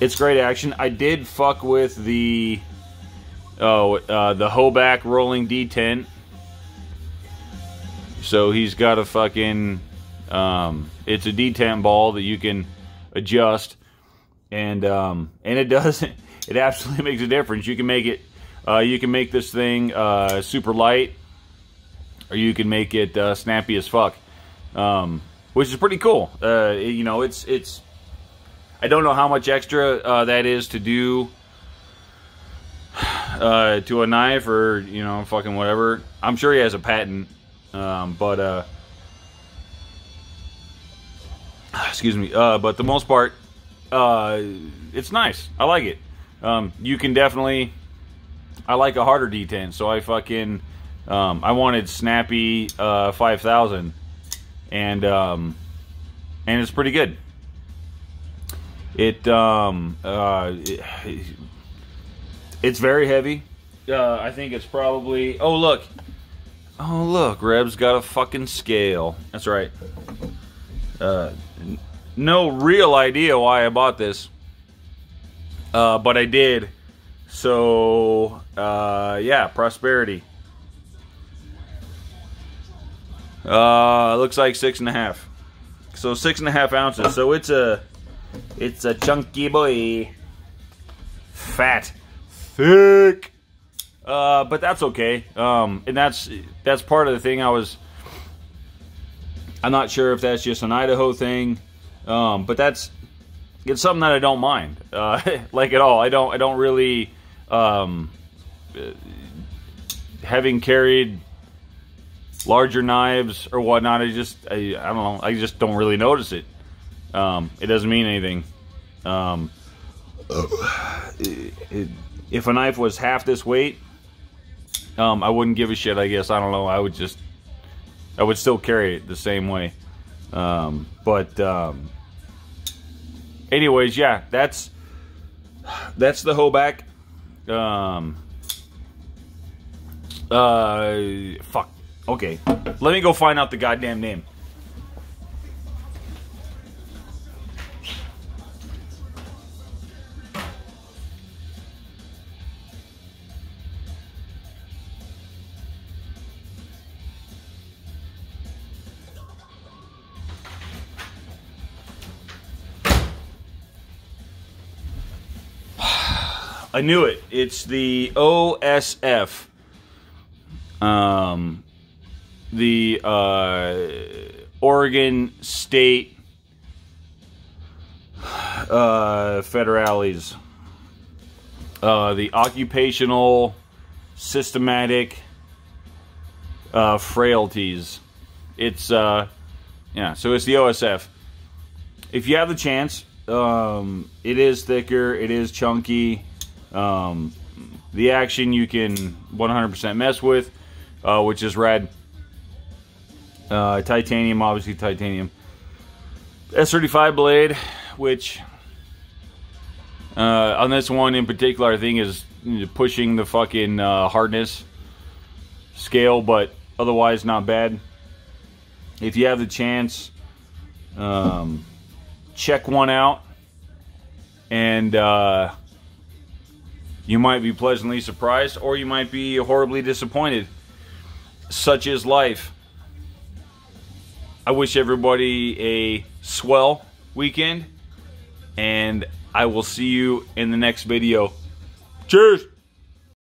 it's great action. I did fuck with the oh uh, the Hoback rolling detent. So he's got a fucking um, it's a detent ball that you can adjust, and um, and it does it absolutely makes a difference. You can make it uh, you can make this thing uh, super light, or you can make it uh, snappy as fuck, um, which is pretty cool. Uh, you know, it's it's I don't know how much extra uh, that is to do uh, to a knife or you know fucking whatever. I'm sure he has a patent, um, but uh, excuse me. Uh, but the most part, uh, it's nice. I like it. Um, you can definitely. I like a harder detent, so I fucking. Um, I wanted snappy uh, 5000, and um, and it's pretty good. It um uh it, it's very heavy. Uh, I think it's probably. Oh look, oh look, Reb's got a fucking scale. That's right. Uh, no real idea why I bought this, uh, but I did. So uh, yeah, prosperity. Uh, looks like six and a half. So six and a half ounces. So it's a it's a chunky boy. Fat. Thick. Uh, but that's okay. Um, and that's that's part of the thing I was I'm not sure if that's just an Idaho thing. Um, but that's it's something that I don't mind. Uh, like at all. I don't I don't really um, having carried larger knives or whatnot, I just I, I don't know, I just don't really notice it. Um, it doesn't mean anything. Um, it, it, if a knife was half this weight, um, I wouldn't give a shit. I guess I don't know. I would just, I would still carry it the same way. Um, but, um, anyways, yeah, that's that's the Hoback. Um, uh, fuck. Okay, let me go find out the goddamn name. I knew it. It's the OSF. Um, the uh, Oregon State uh, Federales. Uh, the Occupational Systematic uh, Frailties. It's, uh, yeah, so it's the OSF. If you have the chance, um, it is thicker, it is chunky. Um, the action you can 100% mess with, uh, which is rad. Uh, titanium, obviously titanium. S35 blade, which uh, on this one in particular, I think is pushing the fucking uh, hardness scale, but otherwise not bad. If you have the chance, um, check one out, and uh, you might be pleasantly surprised, or you might be horribly disappointed. Such is life. I wish everybody a swell weekend, and I will see you in the next video. Cheers!